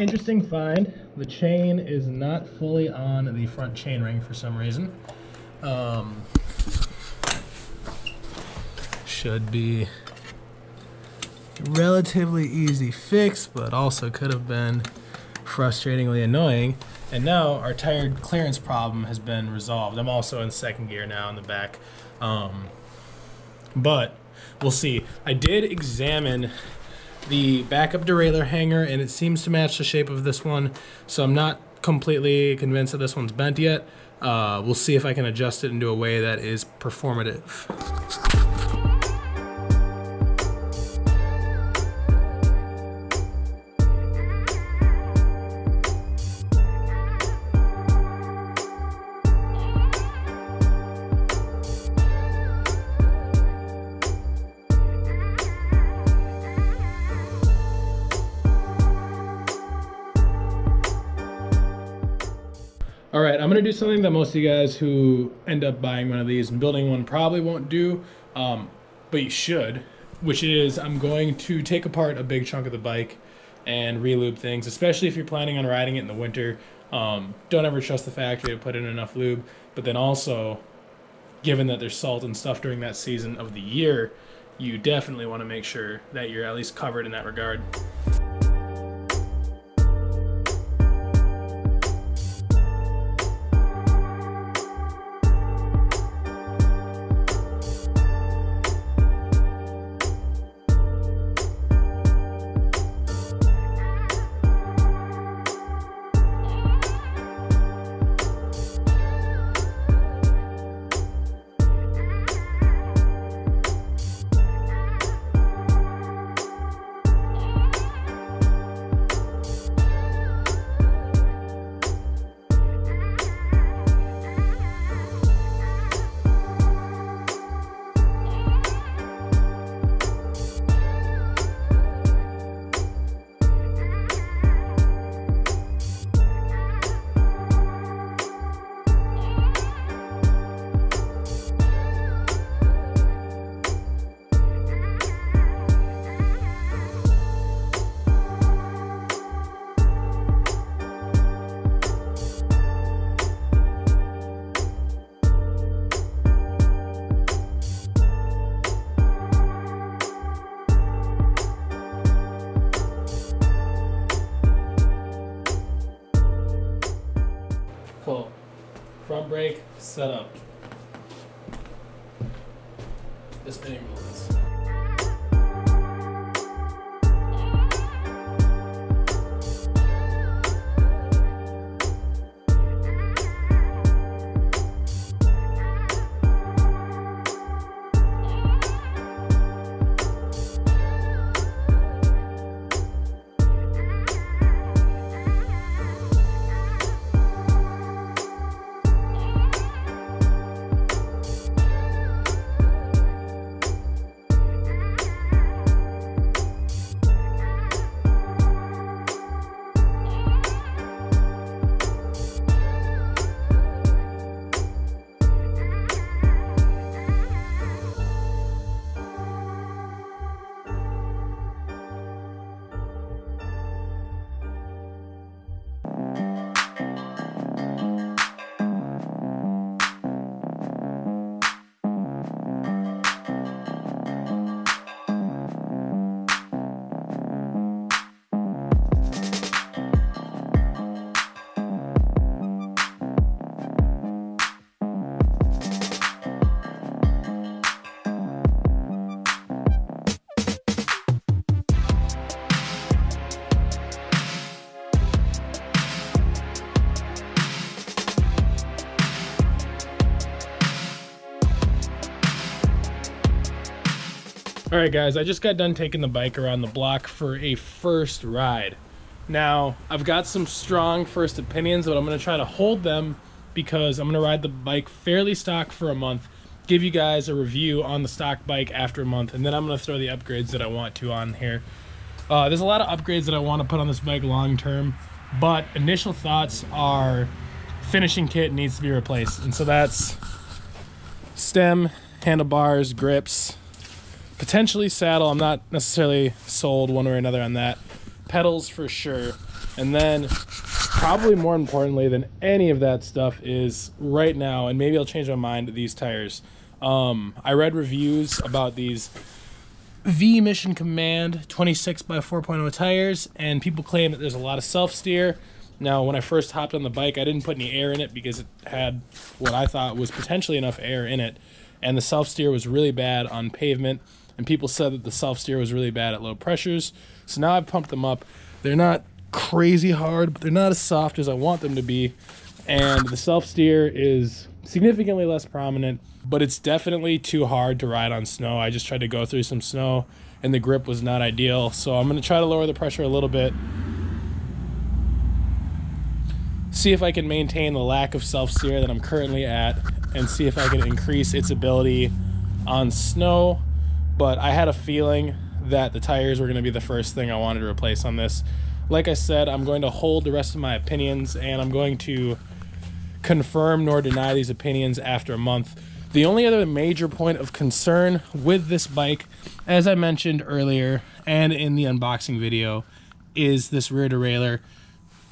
interesting find. The chain is not fully on the front chainring for some reason. Um, should be relatively easy fix, but also could have been frustratingly annoying. And now our tire clearance problem has been resolved. I'm also in second gear now in the back. Um, but we'll see. I did examine the backup derailleur hanger and it seems to match the shape of this one. So I'm not completely convinced that this one's bent yet. Uh, we'll see if I can adjust it into a way that is performative. All right, I'm gonna do something that most of you guys who end up buying one of these and building one probably won't do, um, but you should, which is I'm going to take apart a big chunk of the bike and re-lube things, especially if you're planning on riding it in the winter. Um, don't ever trust the factory to put in enough lube, but then also, given that there's salt and stuff during that season of the year, you definitely want to make sure that you're at least covered in that regard. Front brake set up. This many rules. All right, guys, I just got done taking the bike around the block for a first ride. Now, I've got some strong first opinions, but I'm going to try to hold them because I'm going to ride the bike fairly stock for a month, give you guys a review on the stock bike after a month, and then I'm going to throw the upgrades that I want to on here. Uh, there's a lot of upgrades that I want to put on this bike long term, but initial thoughts are finishing kit needs to be replaced. And so that's stem, handlebars, grips, potentially saddle. I'm not necessarily sold one way or another on that. Pedals for sure. And then probably more importantly than any of that stuff is right now, and maybe I'll change my mind, these tires. Um, I read reviews about these Vee Mission Command 26 by 4.0 tires, and people claim that there's a lot of self steer. Now, when I first hopped on the bike, I didn't put any air in it because it had what I thought was potentially enough air in it, and the self steer was really bad on pavement. And people said that the self steer was really bad at low pressures. So now I've pumped them up. They're not crazy hard, but they're not as soft as I want them to be. And the self steer is significantly less prominent, but it's definitely too hard to ride on snow. I just tried to go through some snow and the grip was not ideal. So I'm gonna try to lower the pressure a little bit. See if I can maintain the lack of self steer that I'm currently at and see if I can increase its ability on snow. But I had a feeling that the tires were gonna be the first thing I wanted to replace on this. Like I said, I'm going to hold the rest of my opinions and I'm going to confirm nor deny these opinions after a month. The only other major point of concern with this bike, as I mentioned earlier and in the unboxing video, is this rear derailleur.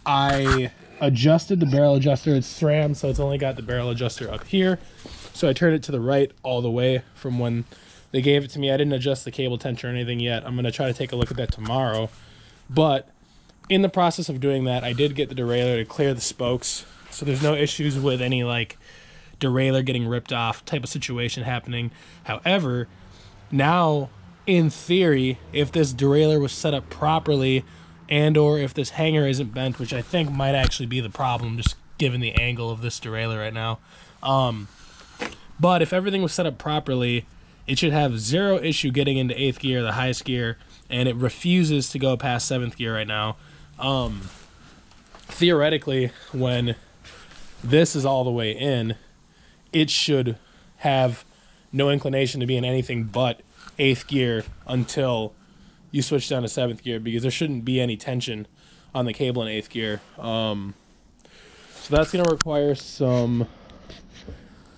I adjusted the barrel adjuster. It's SRAM, so it's only got the barrel adjuster up here. So I turned it to the right all the way from when they gave it to me. I didn't adjust the cable tension or anything yet. I'm going to try to take a look at that tomorrow. But in the process of doing that, I did get the derailleur to clear the spokes. So there's no issues with any like derailleur getting ripped off type of situation happening. However, now in theory, if this derailleur was set up properly and or if this hanger isn't bent, which I think might actually be the problem just given the angle of this derailleur right now. Um, but if everything was set up properly, it should have zero issue getting into eighth gear, the highest gear, and it refuses to go past seventh gear right now. Um, theoretically, when this is all the way in, it should have no inclination to be in anything but eighth gear until you switch down to seventh gear because there shouldn't be any tension on the cable in eighth gear. Um, so that's going to require some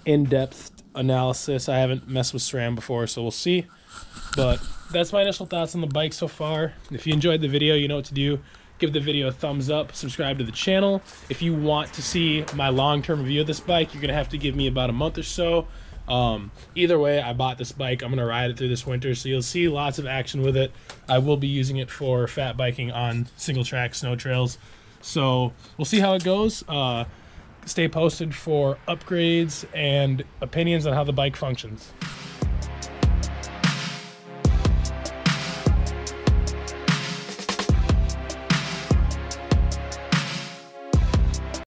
in-depth analysis. I haven't messed with SRAM before, so we'll see. But that's my initial thoughts on the bike so far. If you enjoyed the video, you know what to do give the video a thumbs up, subscribe to the channel. If you want to see my long-term review of this bike, you're gonna have to give me about a month or so. Um, either way, I bought this bike. I'm gonna ride it through this winter, so you'll see lots of action with it. I will be using it for fat biking on single track snow trails. So we'll see how it goes. Uh, stay posted for upgrades and opinions on how the bike functions.